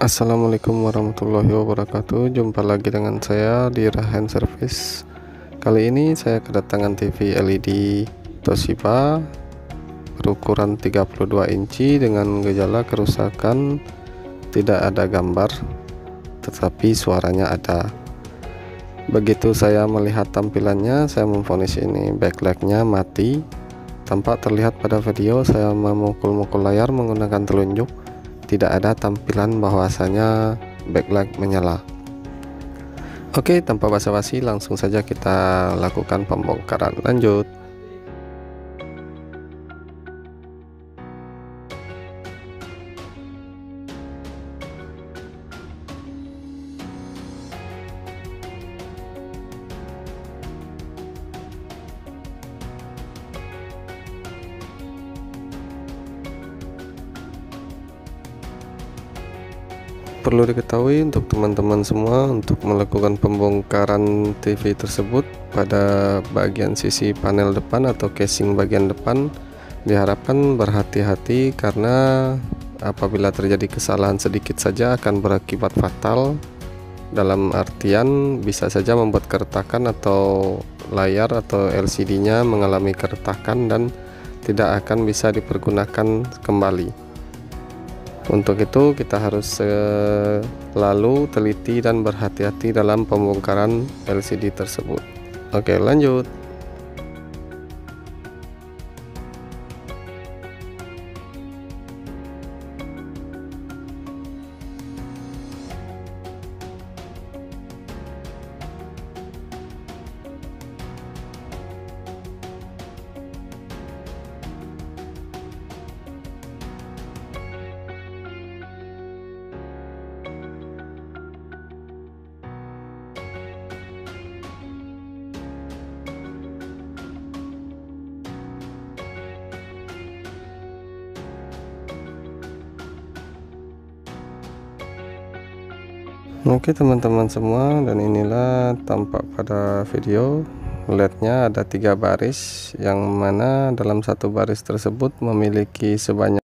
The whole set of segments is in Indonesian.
Assalamualaikum warahmatullahi wabarakatuh. Jumpa lagi dengan saya di Rahan Service. Kali ini saya kedatangan TV LED Toshiba Berukuran 32 inci dengan gejala kerusakan. Tidak ada gambar Tetapi suaranya ada. Begitu saya melihat tampilannya Saya memfonis ini. Backlightnya mati. Tampak terlihat pada video saya memukul-mukul layar menggunakan telunjuk tidak ada tampilan bahwasanya backlight menyala. Oke tanpa basa-basi langsung saja kita lakukan pembongkaran. Lanjut perlu diketahui untuk teman-teman semua untuk melakukan pembongkaran TV tersebut pada bagian sisi panel depan atau casing bagian depan. Diharapkan berhati-hati karena apabila terjadi kesalahan sedikit saja akan berakibat fatal. Dalam artian bisa saja membuat keretakan atau layar atau LCD nya mengalami keretakan dan tidak akan bisa dipergunakan kembali untuk itu kita harus selalu teliti dan berhati-hati dalam pembongkaran LCD tersebut. Oke, lanjut. Oke teman-teman semua dan inilah tampak pada video. Lednya ada tiga baris yang mana dalam satu baris tersebut memiliki sebanyak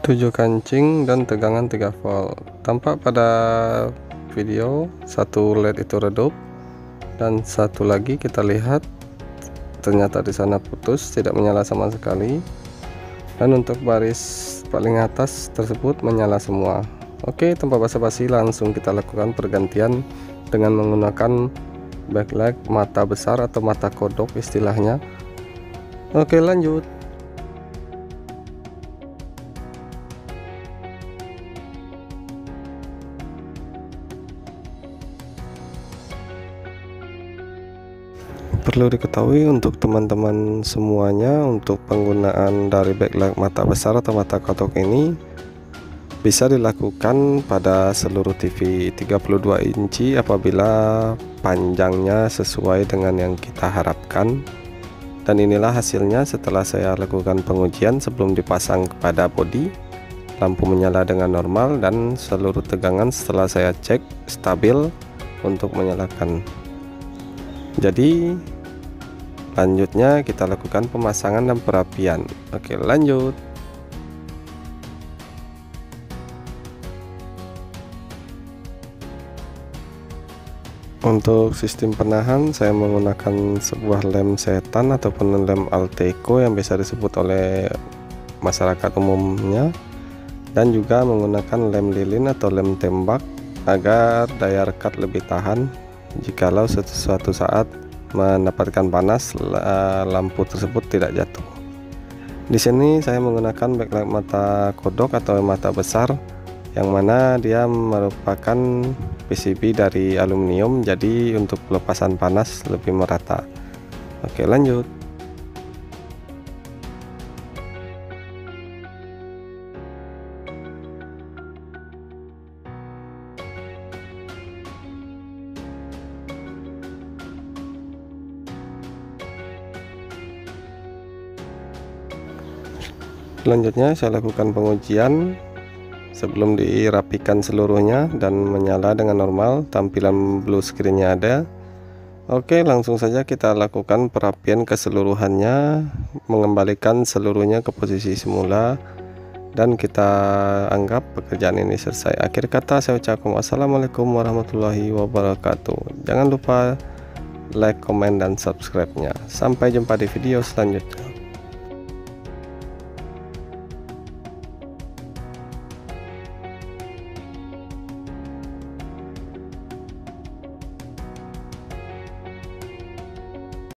7 kancing dan tegangan 3 volt. Tampak pada video satu led itu redup dan satu lagi kita lihat ternyata di sana putus tidak menyala sama sekali. Dan untuk baris paling atas tersebut menyala semua Oke tanpa basa-basi langsung kita lakukan pergantian dengan menggunakan backlight mata besar atau mata kodok istilahnya. Oke lanjut. Perlu diketahui untuk teman-teman semuanya untuk penggunaan dari backlight mata besar atau mata kodok ini bisa dilakukan pada seluruh TV 32 inci apabila panjangnya sesuai dengan yang kita harapkan. Dan inilah hasilnya setelah saya lakukan pengujian sebelum dipasang kepada bodi. Lampu menyala dengan normal dan seluruh tegangan setelah saya cek stabil untuk menyalakan. Jadi lanjutnya kita lakukan pemasangan dan perapian oke lanjut untuk sistem penahan saya menggunakan sebuah lem setan ataupun lem Alteco yang biasa disebut oleh masyarakat umumnya. Dan juga menggunakan lem lilin atau lem tembak agar daya rekat lebih tahan jikalau suatu saat mendapatkan panas lampu tersebut tidak jatuh. Di sini saya menggunakan backlight mata kodok atau mata besar yang mana dia merupakan PCB dari aluminium jadi untuk pelepasan panas lebih merata. Oke lanjut. Selanjutnya saya lakukan pengujian sebelum dirapikan seluruhnya dan menyala dengan normal tampilan blue screennya ada. Oke langsung saja kita lakukan perapian keseluruhannya mengembalikan seluruhnya ke posisi semula dan kita anggap pekerjaan ini selesai. Akhir kata saya ucapkan wassalamualaikum warahmatullahi wabarakatuh. Jangan lupa like, comment, dan subscribe nya sampai jumpa di video selanjutnya